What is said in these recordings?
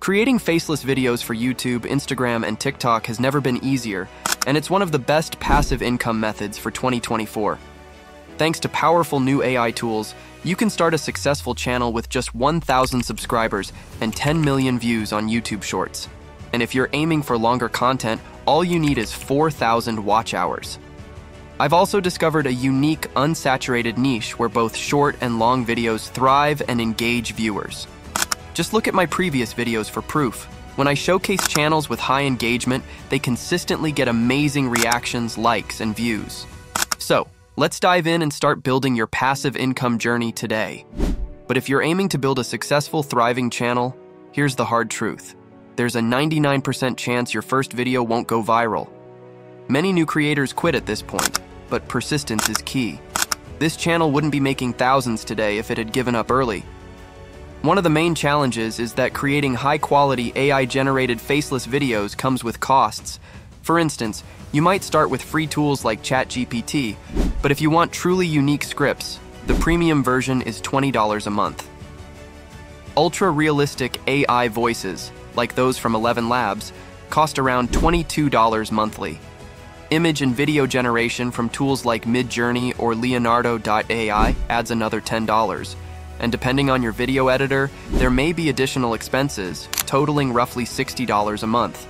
Creating faceless videos for YouTube, Instagram, and TikTok has never been easier, and it's one of the best passive income methods for 2024. Thanks to powerful new AI tools, you can start a successful channel with just 1,000 subscribers and 10 million views on YouTube Shorts. And if you're aiming for longer content, all you need is 4,000 watch hours. I've also discovered a unique, unsaturated niche where both short and long videos thrive and engage viewers. Just look at my previous videos for proof. When I showcase channels with high engagement, they consistently get amazing reactions, likes, and views. So, let's dive in and start building your passive income journey today. But if you're aiming to build a successful, thriving channel, here's the hard truth. There's a 99% chance your first video won't go viral. Many new creators quit at this point, but persistence is key. This channel wouldn't be making thousands today if it had given up early. One of the main challenges is that creating high-quality AI-generated faceless videos comes with costs. For instance, you might start with free tools like ChatGPT, but if you want truly unique scripts, the premium version is $20 a month. Ultra-realistic AI voices, like those from Eleven Labs, cost around $22 monthly. Image and video generation from tools like Midjourney or Leonardo.ai adds another $10 and depending on your video editor, there may be additional expenses, totaling roughly $60 a month.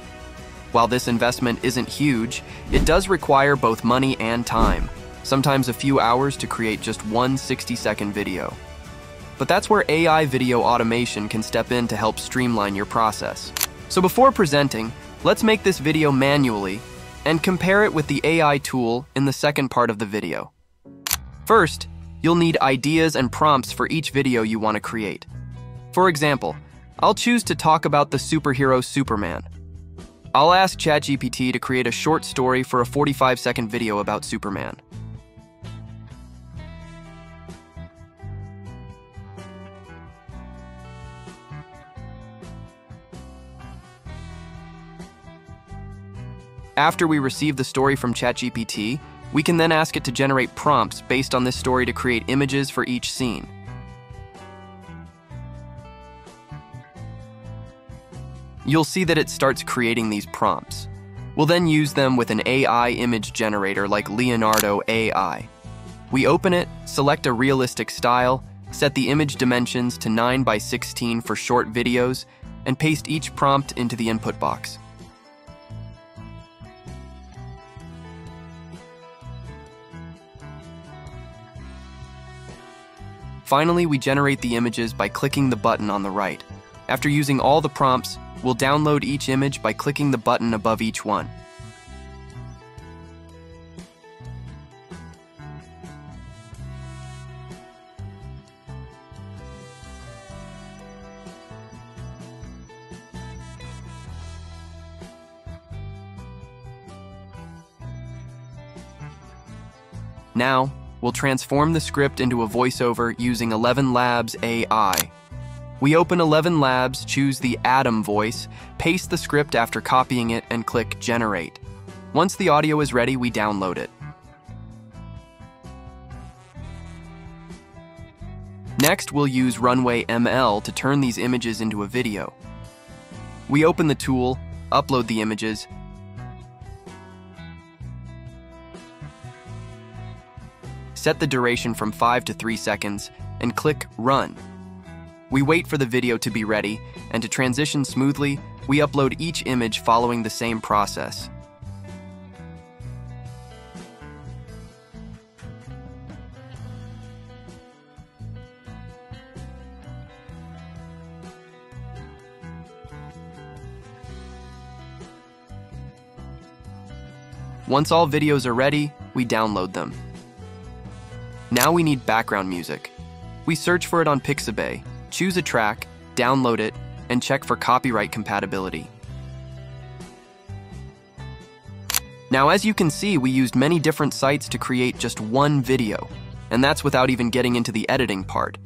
While this investment isn't huge, it does require both money and time, sometimes a few hours to create just one 60-second video. But that's where AI video automation can step in to help streamline your process. So before presenting, let's make this video manually and compare it with the AI tool in the second part of the video. First, You'll need ideas and prompts for each video you want to create. For example, I'll choose to talk about the superhero Superman. I'll ask ChatGPT to create a short story for a 45 second video about Superman. After we receive the story from ChatGPT, we can then ask it to generate prompts based on this story to create images for each scene. You'll see that it starts creating these prompts. We'll then use them with an AI image generator like Leonardo AI. We open it, select a realistic style, set the image dimensions to 9 by 16 for short videos, and paste each prompt into the input box. Finally, we generate the images by clicking the button on the right. After using all the prompts, we'll download each image by clicking the button above each one. Now, We'll transform the script into a voiceover using Eleven Labs AI. We open Eleven Labs, choose the Adam voice, paste the script after copying it, and click Generate. Once the audio is ready, we download it. Next, we'll use Runway ML to turn these images into a video. We open the tool, upload the images, set the duration from 5 to 3 seconds, and click Run. We wait for the video to be ready, and to transition smoothly, we upload each image following the same process. Once all videos are ready, we download them. Now we need background music. We search for it on Pixabay, choose a track, download it, and check for copyright compatibility. Now as you can see, we used many different sites to create just one video, and that's without even getting into the editing part.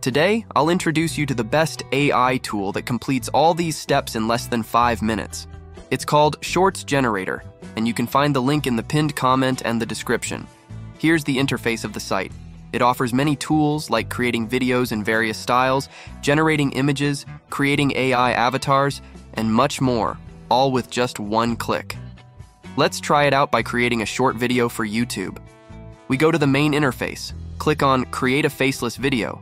Today, I'll introduce you to the best AI tool that completes all these steps in less than 5 minutes. It's called Shorts Generator, and you can find the link in the pinned comment and the description. Here's the interface of the site. It offers many tools like creating videos in various styles, generating images, creating AI avatars, and much more, all with just one click. Let's try it out by creating a short video for YouTube. We go to the main interface, click on Create a Faceless Video,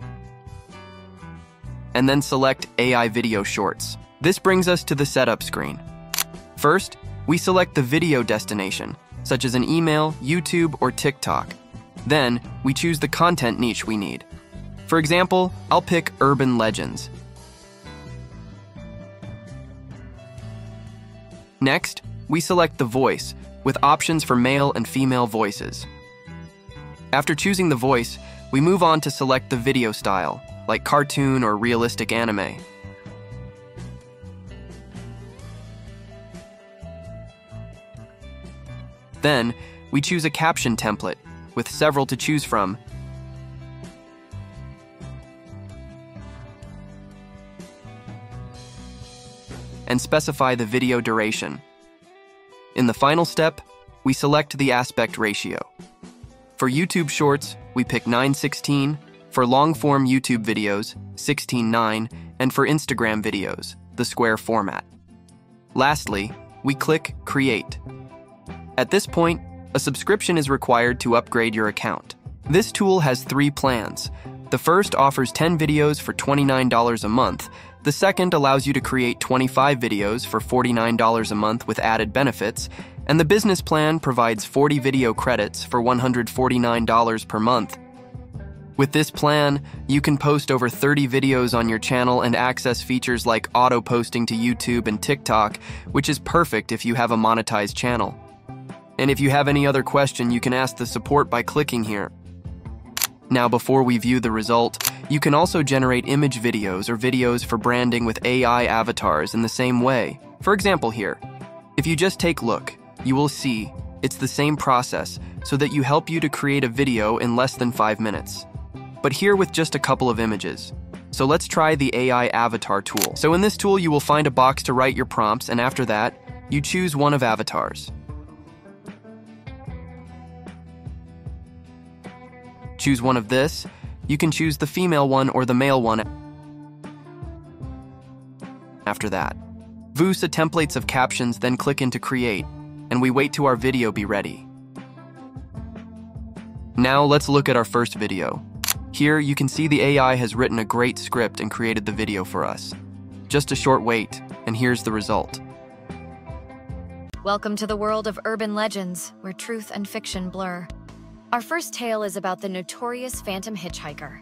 and then select AI Video Shorts. This brings us to the setup screen. First, we select the video destination, such as an email, YouTube, or TikTok. Then, we choose the content niche we need. For example, I'll pick urban legends. Next, we select the voice, with options for male and female voices. After choosing the voice, we move on to select the video style, like cartoon or realistic anime. Then, we choose a caption template, with several to choose from. And specify the video duration. In the final step, we select the aspect ratio. For YouTube Shorts, we pick 916, for long-form YouTube videos, 16:9, and for Instagram videos, the square format. Lastly, we click Create. At this point, a subscription is required to upgrade your account. This tool has three plans. The first offers 10 videos for $29 a month. The second allows you to create 25 videos for $49 a month with added benefits. And the business plan provides 40 video credits for $149 per month. With this plan, you can post over 30 videos on your channel and access features like auto posting to YouTube and TikTok, which is perfect if you have a monetized channel. And if you have any other question, you can ask the support by clicking here. Now, before we view the result, you can also generate image videos or videos for branding with AI avatars in the same way. For example here, if you just take look, you will see it's the same process so that you help you to create a video in less than five minutes. But here with just a couple of images. So let's try the AI avatar tool. So in this tool, you will find a box to write your prompts and after that, you choose one of avatars. Choose one of this, you can choose the female one or the male one after that. Vusa templates of captions, then click into Create, and we wait to our video be ready. Now let's look at our first video. Here you can see the AI has written a great script and created the video for us. Just a short wait, and here's the result. Welcome to the world of urban legends, where truth and fiction blur. Our first tale is about the notorious Phantom Hitchhiker.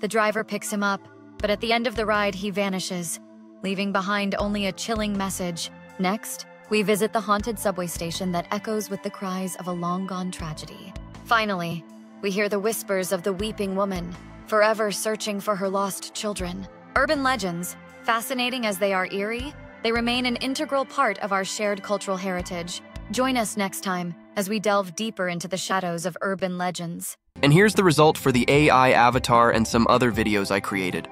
The driver picks him up, but at the end of the ride, he vanishes, leaving behind only a chilling message. Next, we visit the haunted subway station that echoes with the cries of a long-gone tragedy. Finally, we hear the whispers of the weeping woman, forever searching for her lost children. Urban legends, fascinating as they are eerie, they remain an integral part of our shared cultural heritage. Join us next time as we delve deeper into the shadows of urban legends. And here's the result for the AI avatar and some other videos I created.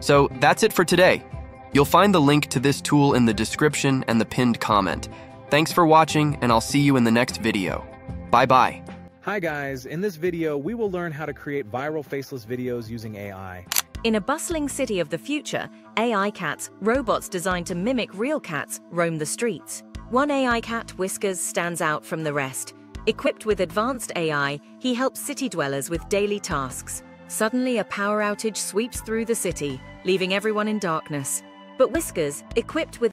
So that's it for today. You'll find the link to this tool in the description and the pinned comment. Thanks for watching, and I'll see you in the next video. Bye-bye. Hi guys, in this video we will learn how to create viral faceless videos using AI. In a bustling city of the future, AI cats, robots designed to mimic real cats, roam the streets. One AI cat, Whiskers, stands out from the rest. Equipped with advanced AI, he helps city dwellers with daily tasks. Suddenly, a power outage sweeps through the city, leaving everyone in darkness. But Whiskers, equipped with